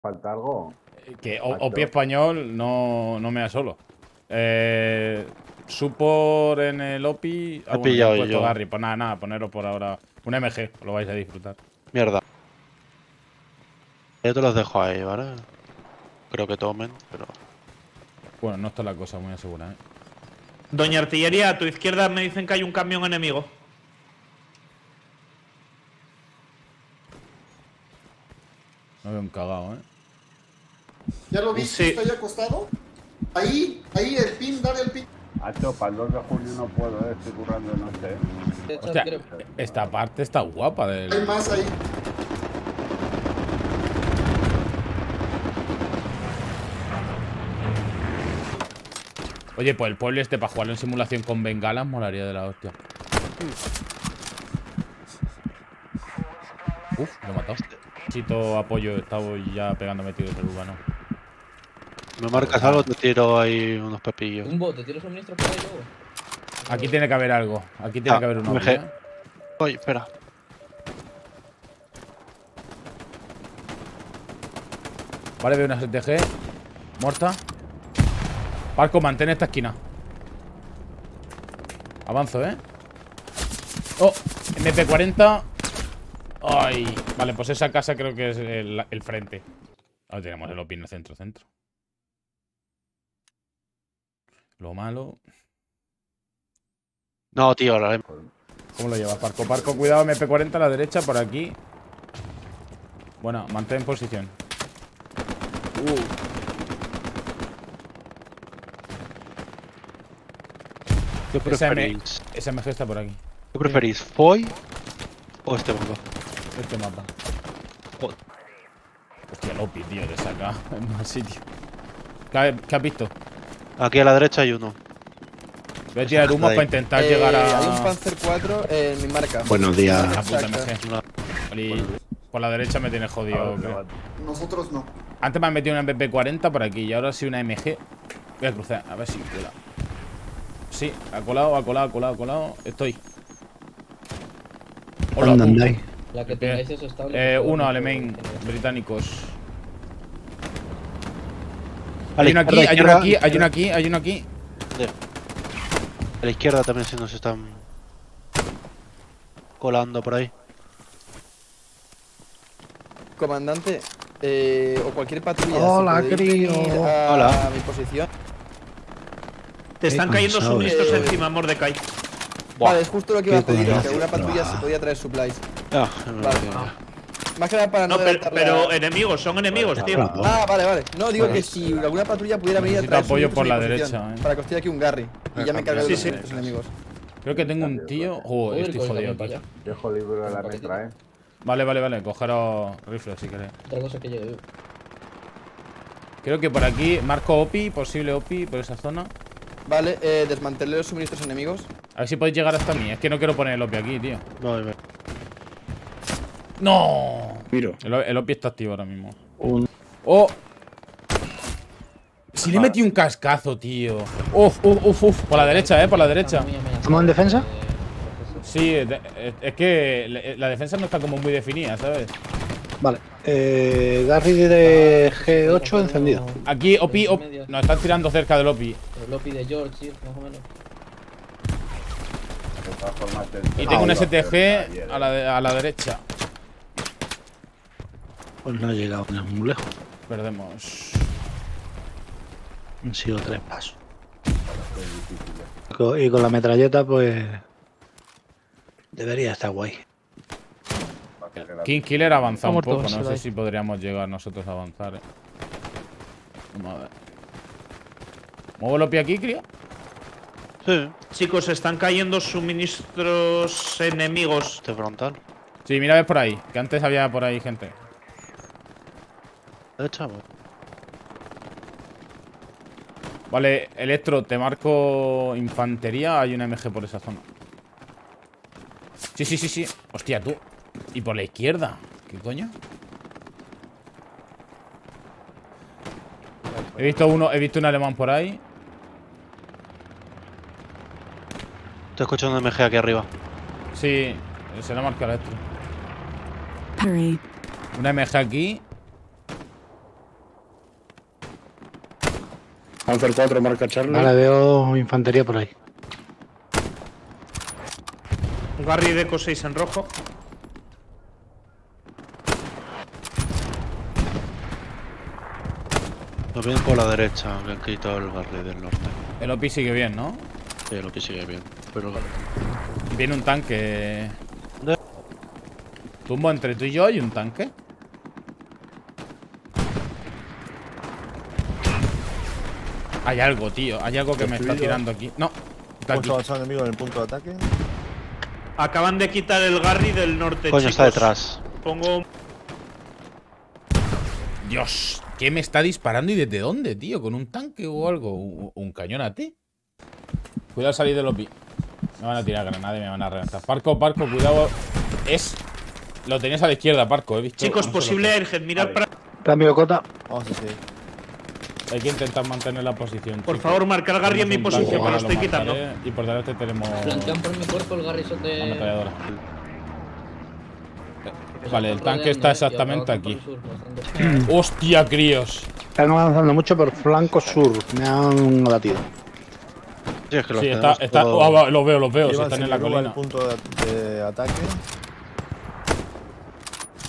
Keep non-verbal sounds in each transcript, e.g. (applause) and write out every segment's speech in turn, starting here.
¿Falta algo? Que o, Opi español no, no me da solo. Eh, Supor en el Opi. He pillado puesto yo. Garry. Pues nada, nada, poneros por ahora. Un MG, lo vais a disfrutar. Mierda. Yo te los dejo ahí, ¿vale? Creo que tomen, pero. Bueno, no está la cosa muy asegurada, ¿eh? Doña Artillería, a tu izquierda me dicen que hay un camión enemigo. No veo un cagado, ¿eh? ¿Ya lo viste? Sí. ¿Está ahí acostado? Ahí, ahí, el pin, dale el pin. Hacho, para el 2 de junio no puedo, eh, estoy currando de noche. eh. Hostia, esta parte está guapa Hay del. más ahí. Oye, pues el pueblo este para jugarlo en simulación con bengalas molaría de la hostia. Uf, lo he matado. Necesito apoyo, he estado ya pegándome tiros del urbano. Me marcas algo, te tiro ahí unos pepillos. Un bote, tiro suministro por ahí luego. Aquí tiene que haber algo. Aquí tiene Ah, que haber un hombre, ¿eh? Oye, espera. Vale, veo una STG. Muerta. Parco, mantén esta esquina. Avanzo, ¿eh? Oh, MP40. Ay. Vale, pues esa casa creo que es el, el frente. Ahora tenemos el OPI en Lo malo. No, tío, la ¿Cómo lo llevas, Parco? Parco, cuidado, MP40 a la derecha, por aquí. Bueno, mantén posición. ¿Qué SM preferís? SMG está por aquí. ¿Qué preferís? ¿Foy o este mapa? Este mapa. Joder. Hostia, Lopi, tío, de saca (laughs) en más sitio. ¿Qué, qué has visto? Aquí a la derecha hay uno. Voy a tirar humos Ahí. para intentar Eh, llegar a. Hay un Panzer 4 en mi marca. Buenos días. La puta Exacto. MG. Oli, por la derecha me tienes jodido, creo. Nosotros no. Antes me han metido una MP40 por aquí y ahora sí una MG. Voy a cruzar, a ver si cuela. Sí, ha colado, ha colado, ha colado, ha colado. Estoy. Hola, ¿Dónde tú. andáis? La que tengáis eso estable. Eh, uno, no, alemán, británicos. Hay uno aquí, hay uno aquí, hay uno aquí, hay uno aquí. A la izquierda también se nos están colando por ahí. Comandante, eh, o cualquier patrulla. Hola, venir A, Hola. a mi posición. Te están cayendo suministros estoy. encima, Mordecai. Vale, es justo lo que iba a pedir, que una patrulla se podía traer supplies. Ah, Vale. Más que nada para no, No, pero, adelantar la- pero enemigos, son enemigos, tío. Claro. Ah, vale, vale. No, digo que si alguna patrulla pudiera venir a traer apoyo por la derecha, eh. Para que os tire aquí un Garry. Y ya me encargaré Sí, de los sí. enemigos. Creo que tengo un tío. Oh, Uy, estoy jodido, tío. Dejo libro de la letra, eh. Vale, vale, vale. Cogeros rifles si queréis. Otra cosa que yo. Creo que por aquí marco OPI, posible OPI por esa zona. Vale, eh, desmantelé los suministros enemigos. A ver si podéis llegar hasta mí. Es que no quiero poner el OPI aquí, tío. No, me- ¡No! Miro. El, el OPI está activo ahora mismo. Un... ¡Oh! Si le metí un cascazo, tío. Uf, uf, uf, uf. Por la derecha, eh, por la derecha. ¿Estamos en defensa? Sí, es- que le- la defensa no está como muy definida, ¿sabes? Vale. Eh, Garry de G8 encendido. Aquí, OPI, op- nos están tirando cerca del OPI. El Lopi de George, sí, más o menos. Y tengo un STG a la, de- a la derecha. Pues no ha llegado no es muy lejos. Perdemos. Han sido tres pasos. Y con la metralleta, pues. Debería estar guay. King Killer avanza un poco. No sé si podríamos llegar nosotros a avanzar. eh. Vamos a ver. ¿Muevo el OPI aquí, cría? Sí, Chicos, están cayendo suministros enemigos. este frontal. Sí, mira, ves por ahí. Que antes había por ahí gente. Pues. Vale, Electro, te marco infantería. Hay una MG por esa zona. Sí, sí, sí, sí. Hostia, tú. Y por la izquierda. ¿Qué coño? He visto uno, he visto un alemán por ahí. Estoy escuchando un MG aquí arriba. Sí, se lo marca Electro. Una MG aquí. Panzer 4 marca Charlie. Vale, veo infantería por ahí. Garry Deco 6 en rojo. Nos vienen por la derecha, que han quitado el barrio del norte. El OPI sigue bien, ¿no? Sí, lo que sigue bien. Pero Viene un tanque. Tumbo entre tú y yo hay un tanque. Hay algo, tío. Hay algo que me está tirando aquí. No. Está aquí. Enemigo en el punto de ataque. Acaban de quitar el Garry del norte, Coño, chicos. está detrás. Pongo. Dios. ¿Qué me está disparando y desde dónde, tío? ¿Con un tanque o algo? ¿Un, un cañón a ti? Cuidado al salir del OPI. Me van a tirar granada y me van a reventar. Parco, Parco, cuidado. Es. Lo tenías a la izquierda, Parco, he visto. Chicos, posible airhead. Mirad para. Cambio cota. Vamos a seguir. Hay que intentar mantener la posición. Por favor, marcar Garry en mi posición, que lo estoy quitando. Y por delante tenemos. Flanquean por mi cuerpo el garrison de. Vale, el tanque está exactamente aquí. el. (clears throat) ¡Hostia, críos! Están avanzando mucho por flanco sur. Me han abatido. Sí, es que los Sí, está, está, todo- oh, los veo, los veo. Llevan están en la el colina. punto de, de ataque.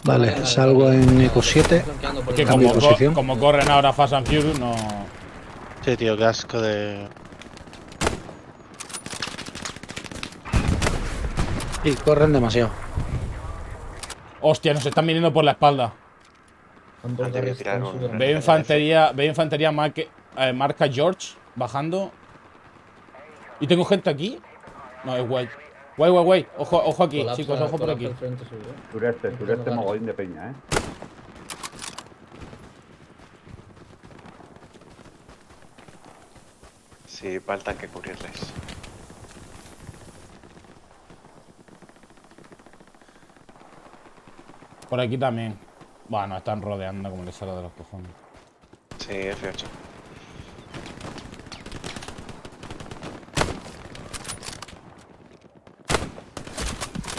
Vale, salgo en Eco 7. Flanqueando por Es que como, co- posición. como corren ahora Fast and Furious, no. Sí, tío, qué asco de. Y corren demasiado. Hostia, nos están viniendo por la espalda. Veo infantería, veo infantería marque- eh, marca George bajando. ¿Y tengo gente aquí? No, es guay. Guay, guay, guay. Ojo, ojo aquí, Colapsa- chicos, ojo por aquí. frente. Sureste, sureste, mogollín de peña, ¿eh? Sí, tanque a cubrirles. Por aquí también. Bueno, están rodeando como les sale de los cojones. Sí, F8.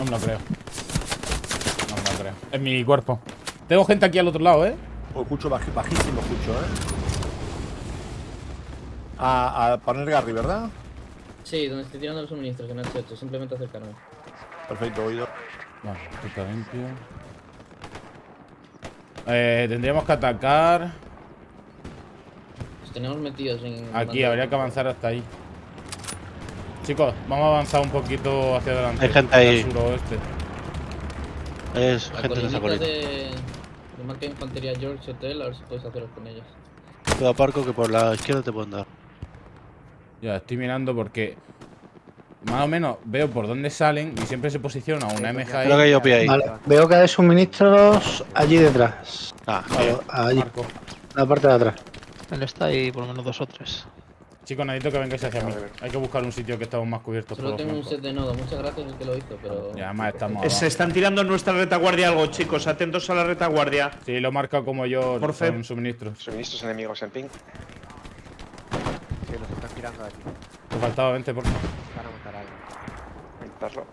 No me lo creo. No me lo creo. Es mi cuerpo. Tengo gente aquí al otro lado, ¿eh? Oh, escucho bajísimo, escucho, eh. A, a poner Garry, ¿verdad? Sí, donde estoy tirando los suministros en el techo. Simplemente acercarme. Perfecto, oído. Vale, está limpio. Eh, tendríamos que atacar. Los tenemos metidos en. Aquí, habría que avanzar hasta ahí. Chicos, vamos a avanzar un poquito hacia adelante. Hay gente ahí. suroeste. Es La gente de esa colina. de. De marca de infantería George Hotel, a ver si puedes haceros con ellas. Cuidado, Parco, que por la izquierda te pueden dar. Ya, estoy mirando porque más o menos veo por dónde salen y siempre se posiciona una MG ahí. Creo que hay OP ahí. Vale, veo que hay suministros allí detrás. Ah, Vale, allí, Marco. la parte de atrás. Él está ahí por lo menos dos o tres. Chicos, necesito que vengáis hacia mí. Hay que buscar un sitio que estemos más cubiertos por Solo los tengo un set de nodo. Muchas gracias el que lo hizo, pero. Y además estamos Se están tirando en nuestra retaguardia algo, chicos. Atentos a la retaguardia. Sí, lo marca como yo Por fe. son suministros. Suministros enemigos en ping. Sí, nos están tirando de aquí. Te faltaba 20 por Van a matar a alguien. Intentarlo.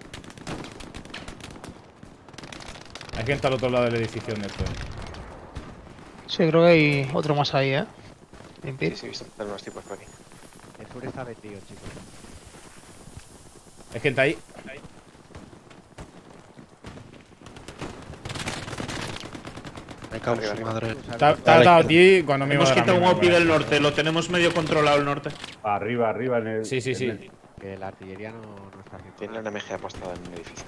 Hay gente al otro lado del edificio donde estoy. Sí, creo que hay otro más ahí, ¿eh? Sí, sí, he visto tener unos tipos por aquí. El sur está vendido, chicos. Hay gente ahí. me cago en madre. Te ha te ha dado a ti cuando me Hemos quitado un OPI del norte. Lo tenemos medio controlado el norte. Arriba, arriba en el. Sí, sí, sí. el- Que la artillería no, no está haciendo Tiene una MG apostada en un edificio.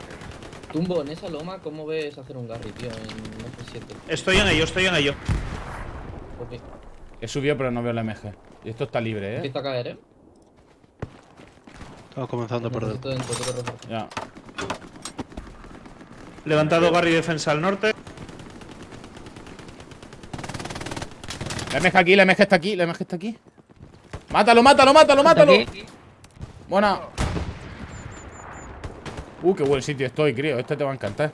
Tumbo, en esa loma, ¿cómo ves hacer un Garry, tío? En F7. Estoy en ello, estoy en ello. Ok. He subido pero no veo la MG. Y esto está libre, ¿eh? Empieza a caer, eh. Estamos comenzando a perder. Ya. Levantado Garry defensa al norte. La MG aquí, la MG está aquí, la MG está aquí. Mátalo, mátalo, mátalo, mátalo. Aquí. Buena. Uh, qué buen sitio estoy, creo. Este te va a encantar.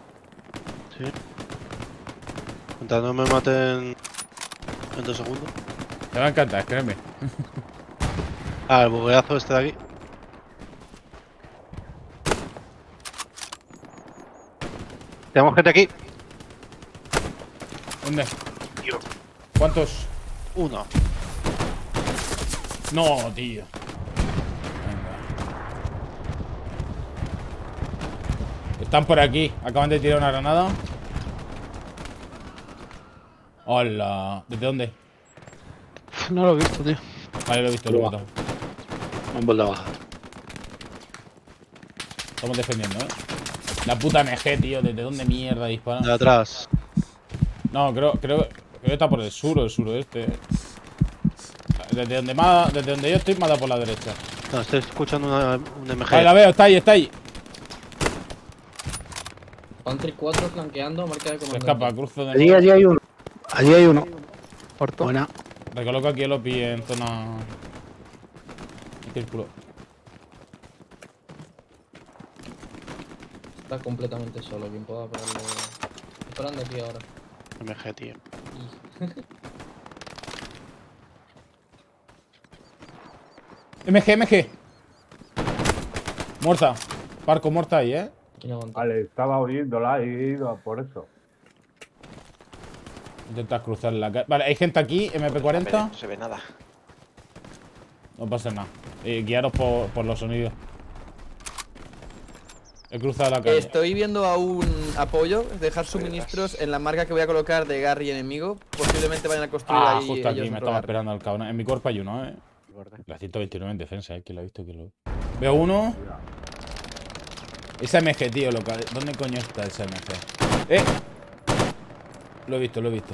Mientras no me maten en dos segundos. Te va a encantar, créeme. Ah, el bugueazo este de aquí. Tenemos gente aquí. ¿Dónde? ¿Cuántos? Uno. No, tío. Venga. Están por aquí. Acaban de tirar una granada. Hola. ¿Desde dónde? No lo he visto, tío. Vale, lo he visto, lo he matado. Han vuelto a bajar. Estamos defendiendo, ¿eh? La puta MG, tío. ¿Desde dónde mierda disparan? De atrás. No, creo, creo, creo que está por el sur o el suroeste. Desde donde, más, desde donde yo estoy, me ha dado por la derecha. No, estoy escuchando una, un MG. Vale, la veo, está ahí, está ahí. Pantry 4 flanqueando, marca de Se escapa, cruzo de Allí, allí hay uno. Allí hay uno. Corto. Buena. Recoloco aquí el OPI en zona. En círculo. Está completamente solo, quien pueda pegarle. Esperando aquí ahora. MG, tío. (laughs) MG, MG. Muerta. Parco muerta ahí, ¿eh? No. Vale, estaba oyéndola y he ido a por eso. Intentas cruzar la calle. Vale, hay gente aquí, MP40. No se ve nada. No pasa nada. Eh, guiaros por, por los sonidos. He cruzado la calle. Estoy viendo a un apoyo, dejar suministros en la marca que voy a colocar de Garry enemigo. Posiblemente vayan a construir Ah, ahí. justo aquí, ellos me estaba esperando al cabrón. En mi cuerpo hay uno, eh. La 129 en defensa, eh. Que lo ha visto, que lo Veo uno. Esa MG, tío, local. ¿Dónde coño está esa MG? ¡Eh! Lo he visto, lo he visto.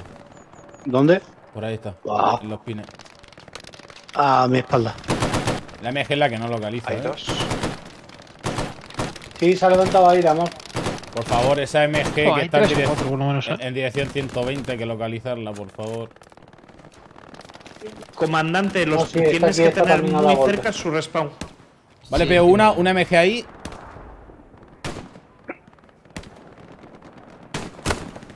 ¿Dónde? Por ahí está. Guau. En los pines. A mi espalda. La MG es la que no localiza, Hay eh. dos. Sí, se ha levantado ahí, amor. Por favor, esa MG Oh, que está en, direc- menos, en- eh. en dirección 120, hay que localizarla, por favor. Comandante, los Oh, sí, tienes que tener muy cerca su respawn. Vale, Sí, veo sí, una, una MG ahí.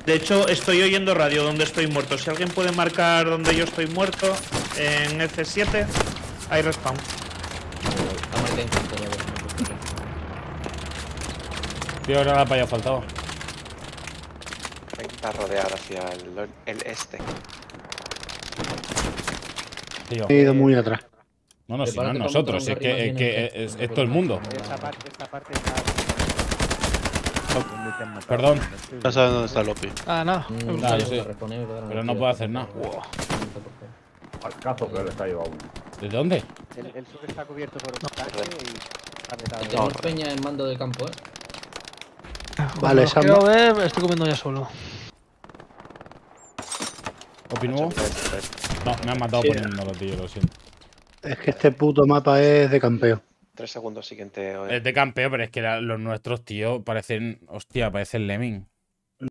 De hecho, estoy oyendo radio donde estoy muerto. Si alguien puede marcar donde yo estoy muerto, en F7, hay respawn. La marca de infantería, por ejemplo. Tío, ahora para allá faltaba. Voy a intentar rodear hacia el, el este. Tío. He ido muy atrás. No, no, si no es nosotros, es que, es, que todo el mundo. Esta parte, esta parte está. Perdón, Ya sabes dónde está el OPI. Ah, nada. Mm, Nah, yo quedaron pero no de puedo hacer nada. Al caso que les ha llevado. ¿Desde dónde? El, el sur está cubierto por un tanque y está. Tenemos peña en mando del campo, eh. Vale, Los esa quiero ver, estoy comiendo ya solo. ¿Opi nuevo? No, me han matado Sí. poniéndolo, tío, lo siento. Es que este puto mapa es de campeo. Tres segundos siguiente. Es de campeo, pero es que la- los nuestros, tío, parecen. Hostia, parecen Lemming.